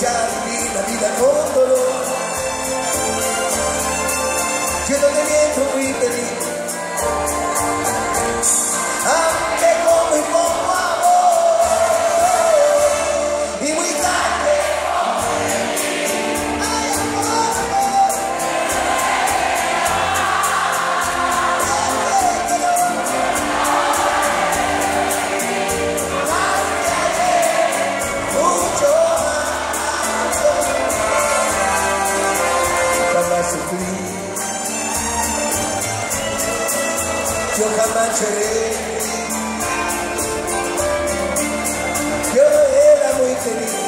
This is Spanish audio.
ya viví la vida con dolor. Yo no te miento muy feliz. yo jamás seré. Yo era muy feliz.